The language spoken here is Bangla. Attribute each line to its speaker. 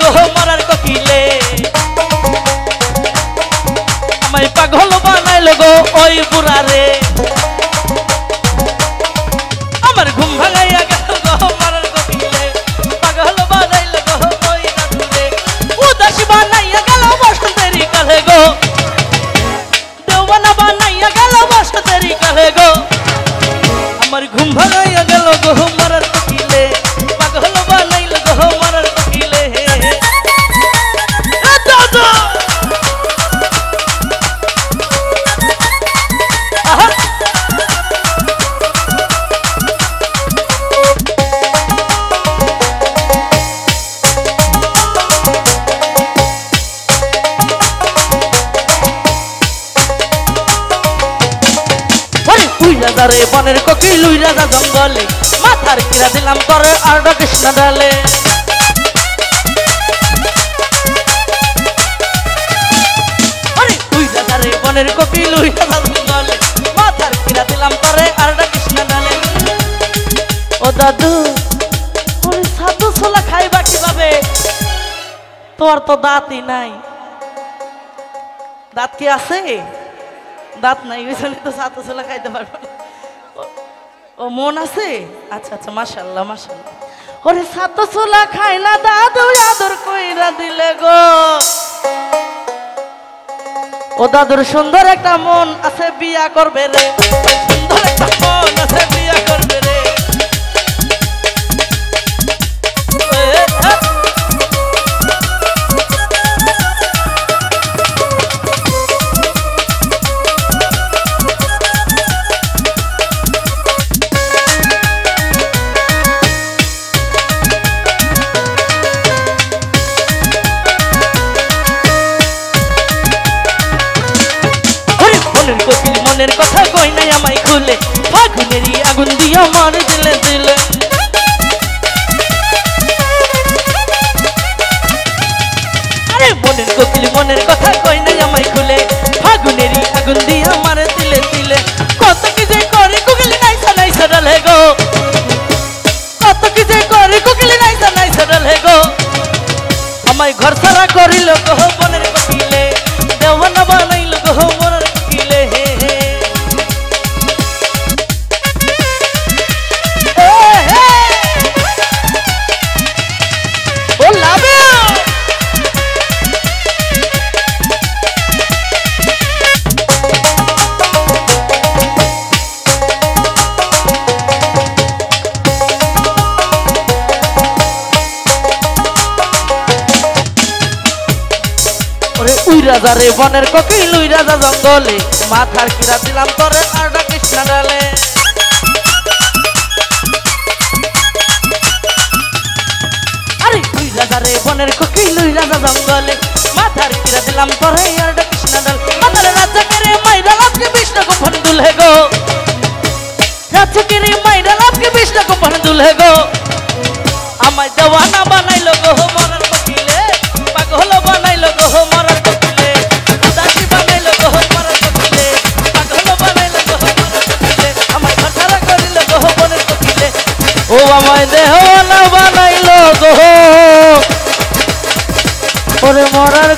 Speaker 1: গো মারার কোকিলে। আমায় পাগল বানাইলো গো ওই বুড়ারে। আমার ঘুম ভাঙাইয়া গেল বানাইয়া গেল গো। গেল গো। আমার ঘুম ভাঙাইয়া তুই রাজা রে বনের কোকিল লুই রাজা জঙ্গলে। মাথার কিরা দিলাম করে আর কৃষ্ণ ডালে। বনের কোকিল লুই রাজা জঙ্গলে। মাথার কিরা দিলাম করে আর কৃষ্ণ ডালে। ও দাদু, ওরে সাধু ছোলা খাইবা কীভাবে? তোর তো দাঁতই নাই। দাঁত কি আছে? দাঁত নাই, ওই জন্য তো সাত ছোলা খাইতে পারব ও- মন আছে? আচ্ছা আচ্ছা মাসাল্লাহ মাসাল্লাহ ওরে সাত ছোলা খাই না দাদু আদর কইরা দিলে গো। ও দাদুর সুন্দর একটা মন আছে, বিয়া করবে রে। সুন্দর একটা মন। কোকিল মনের কথা কই নাই আমায় খুলে ফাগুনেরই আগুন দিয়া মার দিলে দিলে। আরে মনের কোকিল মনের কথা কই নাই আমায় খুলে ফাগুনেরই আগুন দিয়া মার দিলে দিলে। কত কি যে করে কোকিল নাই সানাই সরলে গো। কত কি যে করে কোকিল নাই সানাই সরলে গো। আমায় ঘর সারা করিল গো মনের কোকিলে উই রাজা রে, বনের কোকিল উই রাজা জঙ্গলে। মাথার কিরা দিলাম তোরে আরডা কৃষ্ণ ডালে। আরে উই রাজা রে, বনের কোকিল উই রাজা জঙ্গলে। মাথার কিরা দিলাম তোরে আরডা কৃষ্ণ ডাল। মাথার রাজা কেরে মাইরা লাভকে বিষ্ণু গোপন গো? রাজা মাইরা লাভকে বিষ্ণু গোপন দুলহে গো? ও দেহ না বানাইল গো। ওরে মরার